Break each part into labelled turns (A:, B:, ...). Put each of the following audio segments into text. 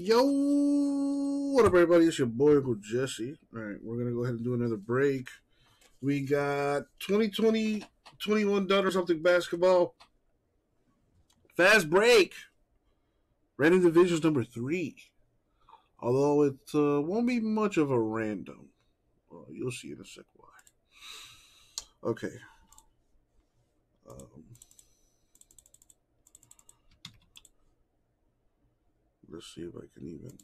A: Yo, what up, everybody? It's your boy, Uncle Jesse. All right, we're to go ahead and do another break. We got 2020 21 Donruss Optic basketball. Fast break. Random divisions number three. Although it uh, won't be much of a random. Well, you'll see in a sec why. Okay. Um, let's see if I can even.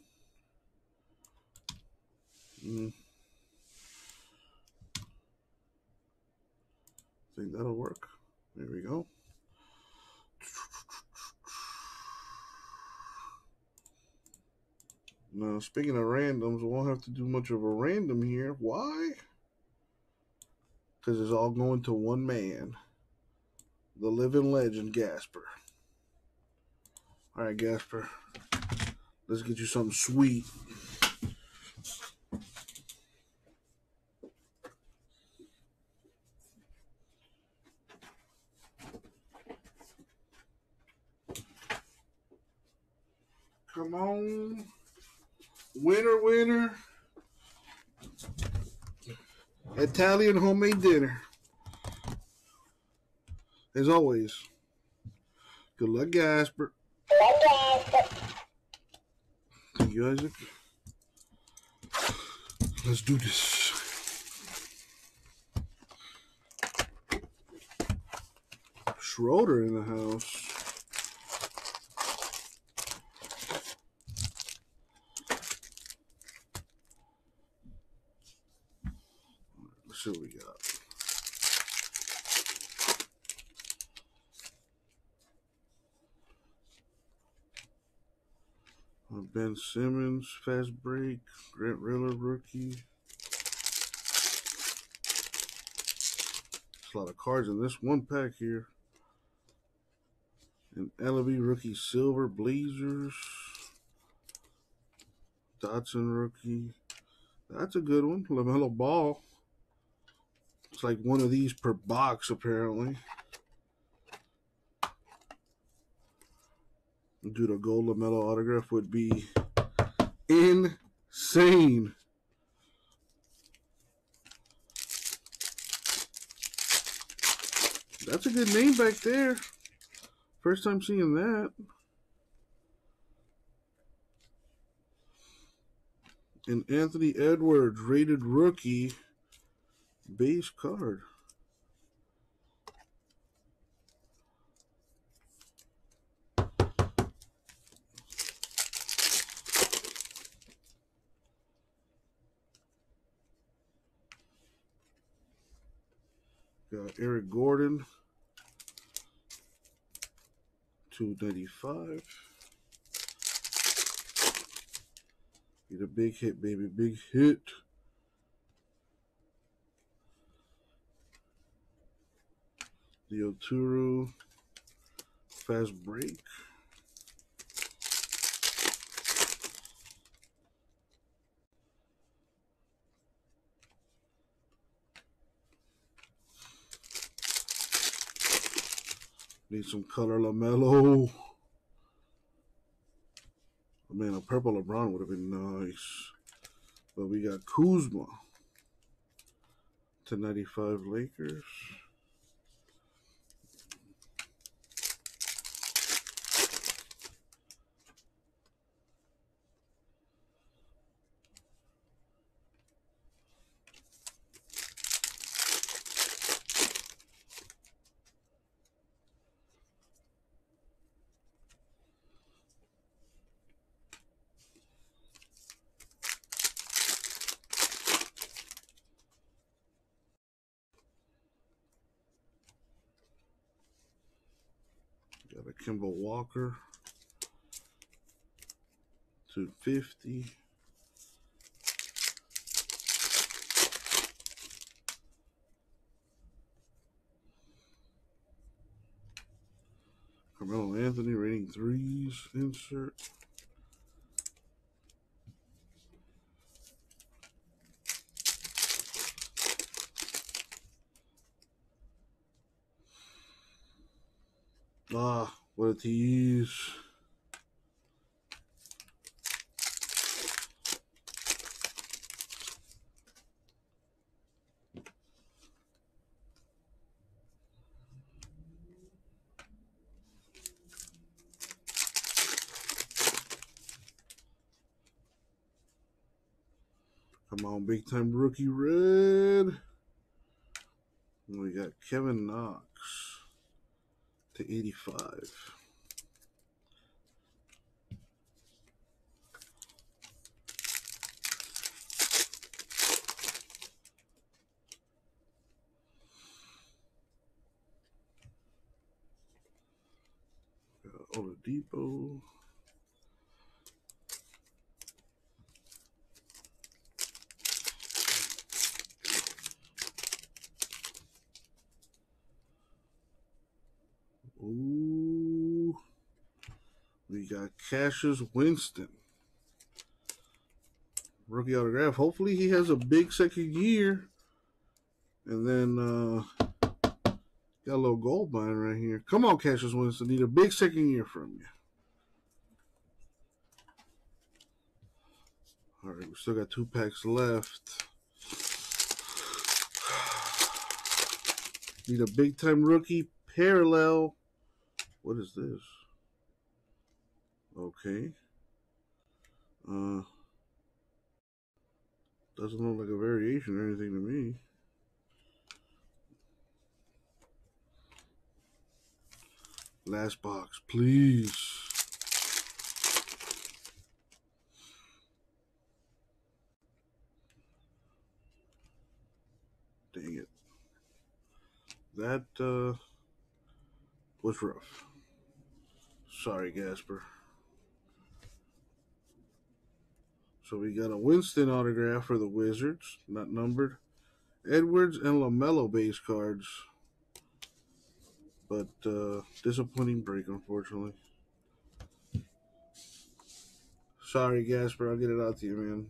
A: Mm. think that'll work. There we go. Now, speaking of randoms, we won't have to do much of a random here. Why? Because it's all going to one man, the living legend, Gasper. All right, Gasper, let's get you something sweet. Come on. Winner, winner. Italian homemade dinner. As always. Good luck, Gasper. You, Isaac. Let's do this. Schroeder in the house. Let's see what we got. Ben Simmons, fast break. Grant Riller, rookie. There's a lot of cards in this one pack here. And Elleby, rookie silver. Blazers. Dotson, rookie. That's a good one. LaMelo Ball. It's like one of these per box, apparently. Dude, a gold LaMelo autograph would be insane. That's a good name back there. First time seeing that. And Anthony Edwards, rated rookie, base card. Got Eric Gordon, 295. Get a big hit, baby. Big hit. The Oturu fast break. Need some color LaMelo. I mean, a purple LeBron would have been nice. But we got Kuzma to 95 Lakers. Got a Kemba Walker. 250. Carmelo Anthony rating threes insert. Ah, what to use. Come on, big time rookie red. We got Kevin Knox to 85. Oladipo. We got Cassius Winston. Rookie autograph. Hopefully he has a big second year. And then uh got a little gold mine right here. Come on, Cassius Winston. Need a big second year from you. All right, we still got two packs left. Need a big time rookie parallel. What is this? Okay. Uh, doesn't look like a variation or anything to me. Last box, please. Dang it. That uh, was rough. Sorry, Gasper. So we got a Winston autograph for the Wizards, not numbered. Edwards and LaMelo base cards. But uh, disappointing break, unfortunately. Sorry, Gasper. I'll get it out to you, man.